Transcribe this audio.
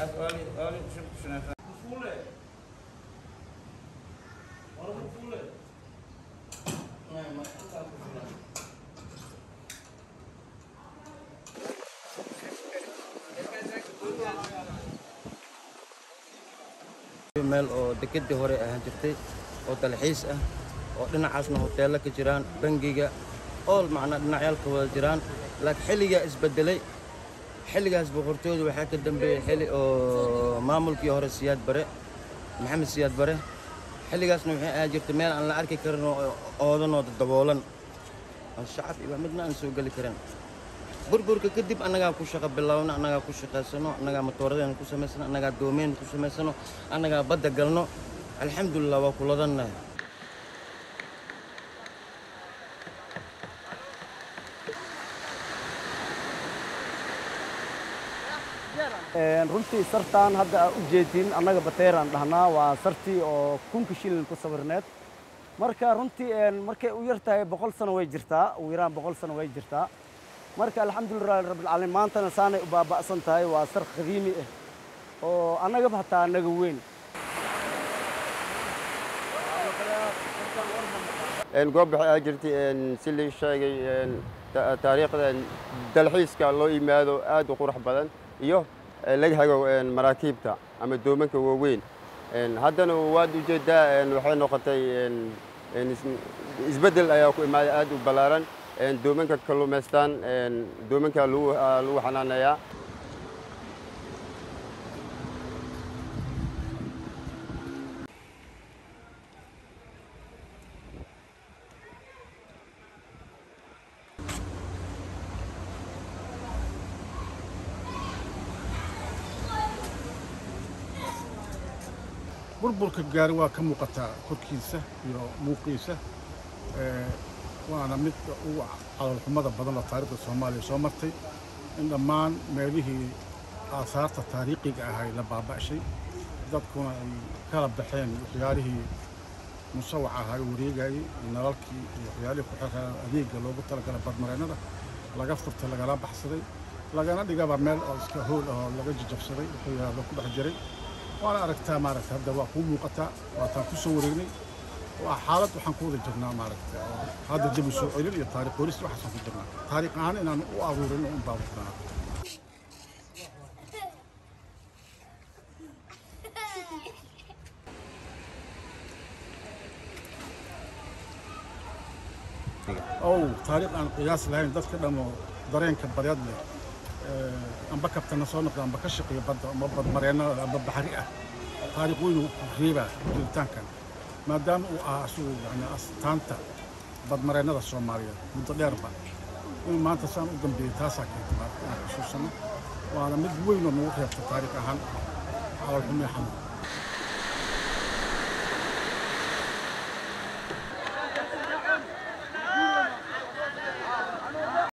Olha, olha, deixa eu ahaan jirtay oo dalxiis ah oo dhinacaasna hoteello ka jiraan bangiga ool macnaa dhinacyaalka wada jiraan laakiin xilligaa isbedelay xilligaas boqortooyada waxaa ka dambeeyey xilli oo maamulkii hore siyaad bare maxamed siyaad bare xilligaasna waxay ahaan jirtay meel aan la arki karin oo oodan oo daboolan oo shacab iyo wax midna aan soo geli karin burburka kadib annagaa ku shaqo bilaawno annagaa ku shaqaysano annagaa matooradeena ku samaysano annagaa doomeyn ku samaysano annagaa badda galno. Alxamdulilah waa kuladannahay runtii sartaan hadda aa u jeedin annaga bateeraan dhahnaa waa sartii oo kunka shilin ku sawirneed. Marka runtii markay u yar tahay boqol sano way jirtaa ugu yaraan boqol sano way jirtaa marka alxamdulilah rabbilcaalamiin maantana saanay u baaba'san tahay. Waa sar qadiimi ah oo annagaba hataa naga weyn. Goob waxay ahaan jirtay si lii sheegay taariikhda dalxiiska loo yimaado aad u qurux badan iyo laga hago maraakiibta ama doomanka waaweyn. Haddana waad ujeeddaa waxay noqotay isbeddel ayaa ku imaaday aad u ballaaran doomanka kalluumaystaan doomanka lagu xanaaneeyaa burburka gaari waa ka muuqataa korkiisa iyo muuqiisa وأنا مت على الحمد بدل التاريخ الصومالي صومرتي. إن دمان ماله آثار التاريخي كهاي لبابا شيء ذات كنا كلب دحين خياله مسوعة هاي وريجاي نرالك خياله كحكا ذيك لو قلت لك لبعض مرينا ده لقفت لك لبعض حصري لقنا دي جاب مال أو سكهول أو لقيت جبسري خياله كده حجري وأنا أركتها ما أركتها ده وأقوم وقتها وأتنفس وريني وحالات وحنقود الجرنا مارك هذا دب السؤال اللي طارق بوليس راح يصف الجرنا طارق أنا إن أنا وأبوه إن أم بابه كنا أو طارق أنا قياس لين دس كده مو درين كبريات لي. أم بكب تنصون قدام أم بكشق يبض مبض مرينا أم بحرية طارق وينه غريبة جلتان كان. Maadaama uu ahaa asugu yani astaanta badmareennada soomaaliyeed muddo dheerba inuu maanta saan u dambeeyey taasaa keentay inaan xusuusano waana mid weyn oo nagu reebta taariikh ahaan caloolxumii xanuun